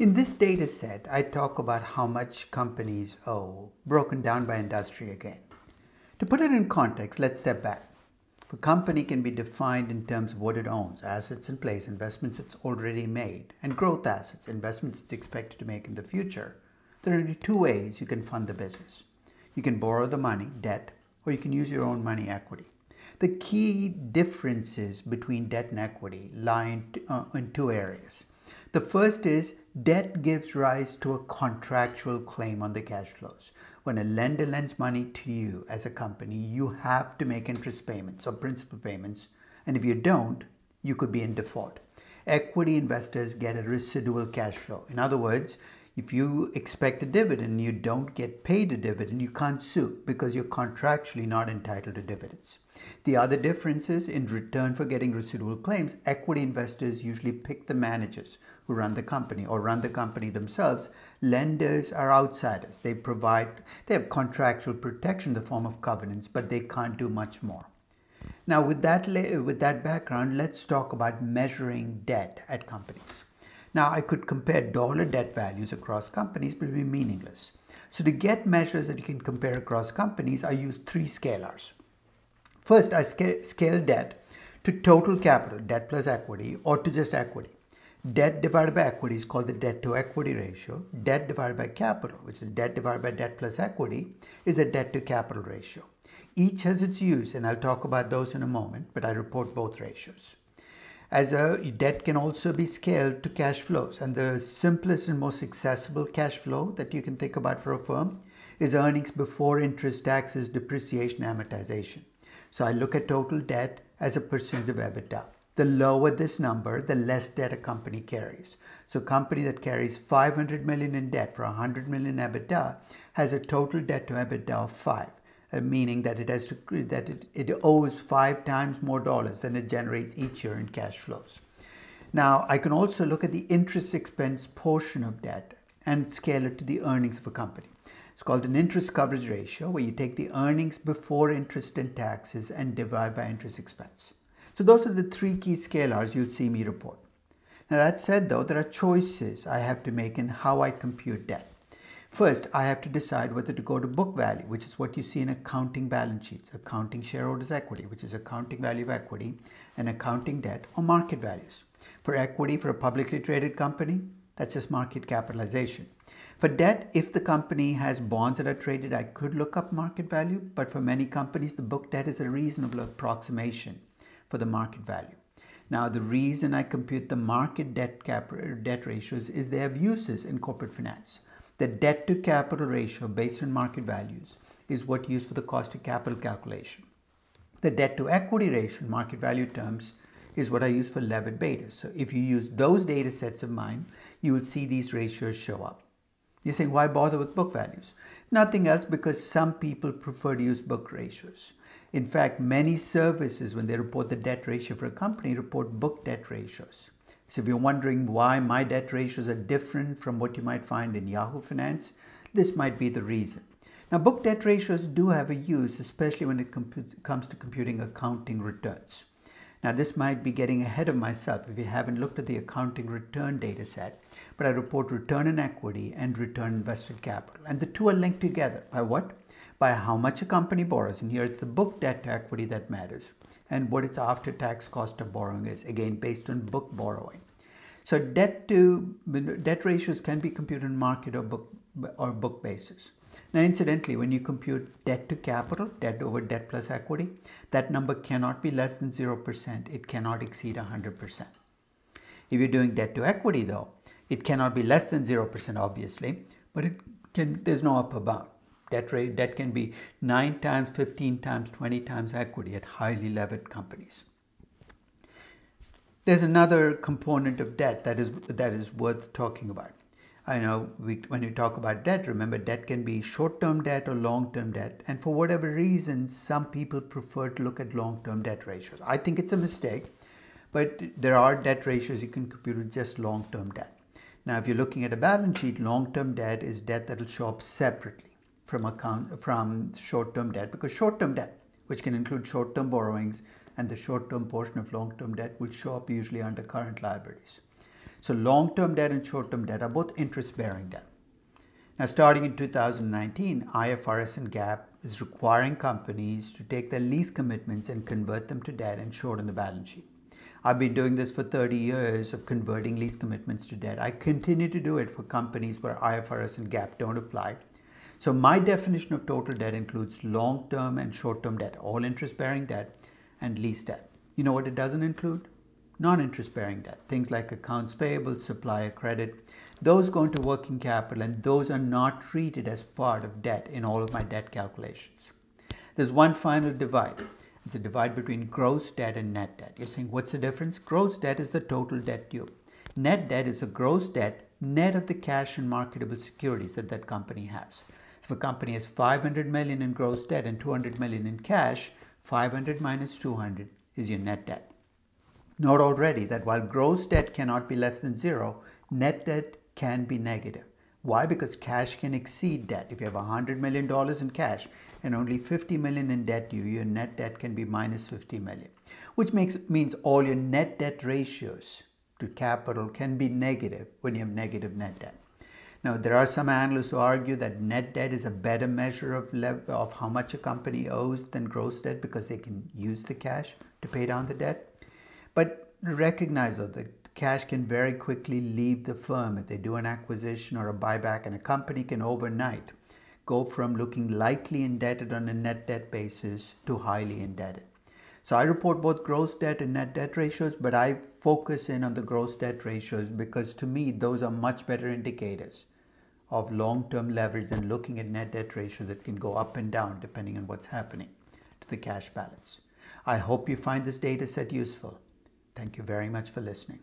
In this data set, I talk about how much companies owe, broken down by industry again. To put it in context, let's step back. A company can be defined in terms of what it owns, assets in place, investments it's already made, and growth assets, investments it's expected to make in the future. There are only two ways you can fund the business. You can borrow the money, debt, or you can use your own money, equity. The key differences between debt and equity lie in, uh, in two areas. The first is debt gives rise to a contractual claim on the cash flows. When a lender lends money to you as a company, you have to make interest payments or principal payments, and if you don't, you could be in default. Equity investors get a residual cash flow. In other words, if you expect a dividend and you don't get paid a dividend, you can't sue because you're contractually not entitled to dividends. The other difference is in return for getting residual claims, equity investors usually pick the managers who run the company or run the company themselves. Lenders are outsiders. They provide, they have contractual protection in the form of covenants, but they can't do much more. Now, with that, with that background, let's talk about measuring debt at companies. Now, I could compare dollar debt values across companies, but it would be meaningless. So to get measures that you can compare across companies, I use three scalars. First, I scale debt to total capital, debt plus equity, or to just equity. Debt divided by equity is called the debt to equity ratio. Debt divided by capital, which is debt divided by debt plus equity, is a debt to capital ratio. Each has its use, and I'll talk about those in a moment, but I report both ratios. As a debt can also be scaled to cash flows, and the simplest and most accessible cash flow that you can think about for a firm is earnings before interest, taxes, depreciation, amortization. So I look at total debt as a percentage of EBITDA. The lower this number, the less debt a company carries. So a company that carries 500 million in debt for 100 million EBITDA has a total debt to EBITDA of 5, uh, meaning that it has to, that it, it owes 5 times more dollars than it generates each year in cash flows. Now, I can also look at the interest expense portion of debt and scale it to the earnings of a company. It's called an interest coverage ratio, where you take the earnings before interest and taxes and divide by interest expense. So those are the three key scalars you'll see me report. Now that said though, there are choices I have to make in how I compute debt. First, I have to decide whether to go to book value, which is what you see in accounting balance sheets, accounting shareholders equity, which is accounting value of equity, and accounting debt, or market values. For equity for a publicly traded company, that's just market capitalization. For debt, if the company has bonds that are traded, I could look up market value, but for many companies, the book debt is a reasonable approximation for the market value. Now, the reason I compute the market debt cap debt ratios is they have uses in corporate finance. The debt to capital ratio based on market values is what used for the cost of capital calculation. The debt to equity ratio in market value terms is what I use for levered betas. So if you use those data sets of mine, you will see these ratios show up. You're saying, why bother with book values? Nothing else because some people prefer to use book ratios. In fact, many services, when they report the debt ratio for a company, report book debt ratios. So if you're wondering why my debt ratios are different from what you might find in Yahoo Finance, this might be the reason. Now, book debt ratios do have a use, especially when it comes to computing accounting returns. Now this might be getting ahead of myself if you haven't looked at the accounting return data set, but I report return on equity and return invested capital. And the two are linked together by what? By how much a company borrows. And here it's the book debt to equity that matters and what its after tax cost of borrowing is, again, based on book borrowing. So debt to debt ratios can be computed on market or book or book basis. Now, incidentally, when you compute debt to capital, debt over debt plus equity, that number cannot be less than 0%. It cannot exceed 100%. If you're doing debt to equity, though, it cannot be less than 0%, obviously, but it can, there's no upper bound. Debt rate, debt can be 9 times, 15 times, 20 times equity at highly levered companies. There's another component of debt that is, that is worth talking about. I know we, when you talk about debt, remember debt can be short term debt or long term debt. And for whatever reason, some people prefer to look at long term debt ratios. I think it's a mistake, but there are debt ratios you can compute with just long term debt. Now, if you're looking at a balance sheet, long term debt is debt that will show up separately from account from short term debt because short term debt, which can include short term borrowings and the short term portion of long term debt, will show up usually under current liabilities. So long-term debt and short-term debt are both interest-bearing debt. Now, starting in 2019, IFRS and GAAP is requiring companies to take their lease commitments and convert them to debt and shorten the balance sheet. I've been doing this for 30 years of converting lease commitments to debt. I continue to do it for companies where IFRS and GAAP don't apply. So my definition of total debt includes long-term and short-term debt, all interest-bearing debt and lease debt. You know what it doesn't include? Non-interest bearing debt, things like accounts payable, supplier credit, those go into working capital and those are not treated as part of debt in all of my debt calculations. There's one final divide. It's a divide between gross debt and net debt. You're saying, what's the difference? Gross debt is the total debt due. Net debt is a gross debt net of the cash and marketable securities that that company has. A company has 500 million in gross debt and 200 million in cash, 500 minus 200 is your net debt. Note already that while gross debt cannot be less than zero, net debt can be negative. Why? Because cash can exceed debt. If you have $100 million in cash and only 50 million in debt due, your net debt can be minus $50 million, which makes, means all your net debt ratios to capital can be negative when you have negative net debt. Now, there are some analysts who argue that net debt is a better measure of, of how much a company owes than gross debt because they can use the cash to pay down the debt. But recognize that cash can very quickly leave the firm if they do an acquisition or a buyback, and a company can overnight go from looking lightly indebted on a net debt basis to highly indebted. So I report both gross debt and net debt ratios, but I focus in on the gross debt ratios because to me, those are much better indicators of long-term leverage than looking at net debt ratios that can go up and down depending on what's happening to the cash balance. I hope you find this data set useful. Thank you very much for listening.